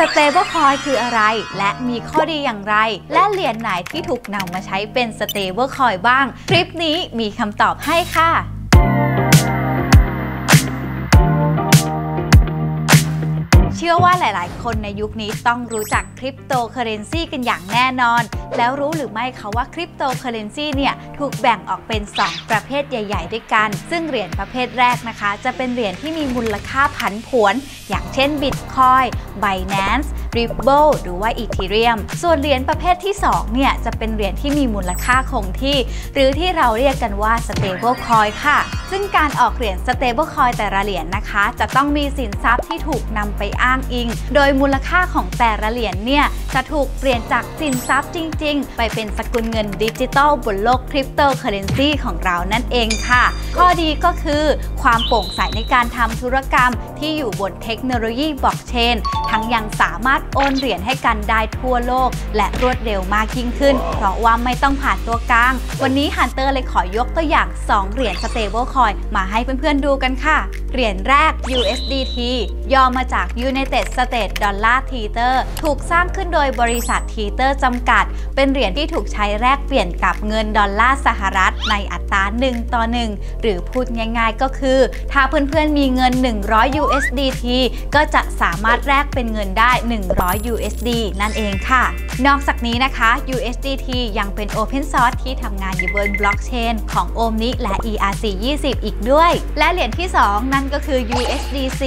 stablecoin คืออะไร และมีข้อดีอย่างไร และเหรียญไหนที่ถูกนำมาใช้เป็น stablecoin บ้าง คลิปนี้มีคำตอบให้ค่ะ เชื่อว่าหลาย ๆ คนในยุคนี้ต้องรู้จักคริปโตเคอเรนซีกันอย่างแน่นอน แล้วรู้หรือไม่คะว่าคริปโตเคอเรนซีเนี่ยถูกแบ่งออกเป็น 2 ประเภทใหญ่ ๆ ด้วยกัน ซึ่งเหรียญประเภทแรกนะคะ จะเป็นเหรียญที่มีมูลค่าผันผวน อย่างเช่น Bitcoin Binance Bitcoin Binance Ripple หรือว่า Ethereum ส่วนเหรียญประเภทที่ 2 เนี่ย จะเป็นเหรียญที่มีมูลค่าคงที่ หรือที่เราเรียกกันว่า Stable Coin ค่ะ ซึ่งการออกเหรียญ Stable Coin แต่ละเหรียญนะคะ จะต้องมีสินทรัพย์ที่ถูกนำไปอ้างอิง โดยมูลค่าของแต่ละเหรียญเนี่ย จะถูกเปลี่ยนจากสินทรัพย์จริง ๆ ไปเป็นสกุลเงินดิจิตอลบนโลกคริปโตเคอเรนซีของเรานั่นเองค่ะ ข้อดีก็คือความโปร่งใสในการทำธุรกรรมที่อยู่บนเทคโนโลยีบล็อกเชน ทั้งยังสามารถโอนเหรียญให้กันได้ทั่วโลก และรวดเร็วมากยิ่งขึ้น เพราะว่าไม่ต้องผ่านตัวกลาง วันนี้ฮันเตอร์เลยขอยกตัวอย่าง 2 เหรียญ Stable Coin มาให้เพื่อนๆดูกันค่ะ เหรียญแรก USDT ย่อมาจาก United States Dollar Tether ถูกสร้างขึ้นโดยบริษัท Tether จำกัด เป็นเหรียญที่ถูกใช้แลกเปลี่ยนกับเงินดอลลาร์สหรัฐในอัตรา1ต่อ 1 หรือพูดง่ายๆก็คือ ถ้าเพื่อนๆมีเงิน 100 USDT ก็จะสามารถแลกเป็นเงินได้ 100 USD นั่นเองค่ะ นอกจากนี้นะคะ USDT ยังเป็น Open Source ที่ทำงานอยู่บนบล็อกเชนของ OMNI และ ERC20 อีกด้วย และเหรียญที่ 2 นั่นก็คือ USDC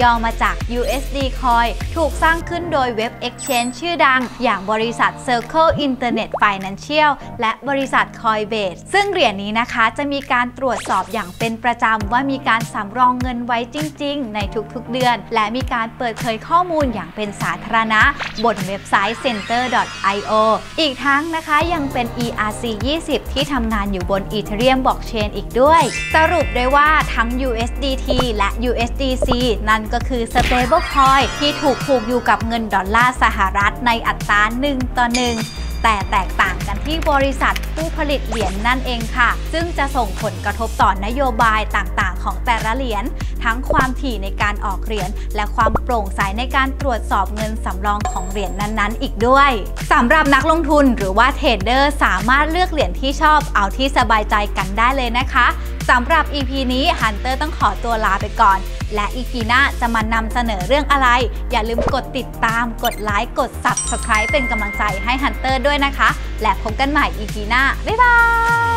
ย่อมาจาก USD Coin ถูกสร้างขึ้นโดยเว็บ Exchange ชื่อดัง อย่างบริษัท Circle Internet Financial และบริษัท Coinbase ซึ่งเหรียญนี้นะคะจะมีการตรวจสอบอย่างเป็นประจำว่ามีการสำรองเงินไว้จริง ๆ ในทุกๆเดือน และมีการเปิดเผยข้อมูลอย่างเป็นสาธารณะ บนเว็บไซต์ center.io อีกทั้งนะคะยังเป็น ERC20 ที่ทำงานอยู่บน Ethereum Blockchain อีกด้วย สรุปได้ว่าทั้ง USDT และ USDC นั่นก็คือ stable coin ที่ถูกผูกอยู่กับเงินดอลลาร์สหรัฐในอัตรา1ต่อ1 แต่แตกต่างกันที่บริษัทผู้ผลิตเหรียญนนั่นเองค่ะ ซึ่งจะส่งผลกระทบต่อนโยบายต่างๆ ของแต่ละเหรียญทั้งความถี่ในการออกเหรียญและความโปร่งใสในการตรวจสอบเงินสำรองของเหรียญนั้นๆ อีกด้วยสำหรับนักลงทุนหรือว่าเทรดเดอร์สามารถเลือกเหรียญที่ชอบเอาที่สบายใจกันได้เลยนะคะสำหรับ EP นี้ฮันเตอร์ต้องขอตัวลาไปก่อนและ EP หน้าจะมานำเสนอเรื่องอะไร อย่าลืมกดติดตาม กดไลค์ กด Subscribe เป็นกำลังใจให้ฮันเตอร์ด้วยนะคะ และพบกันใหม่ EP หน้า บ๊ายบาย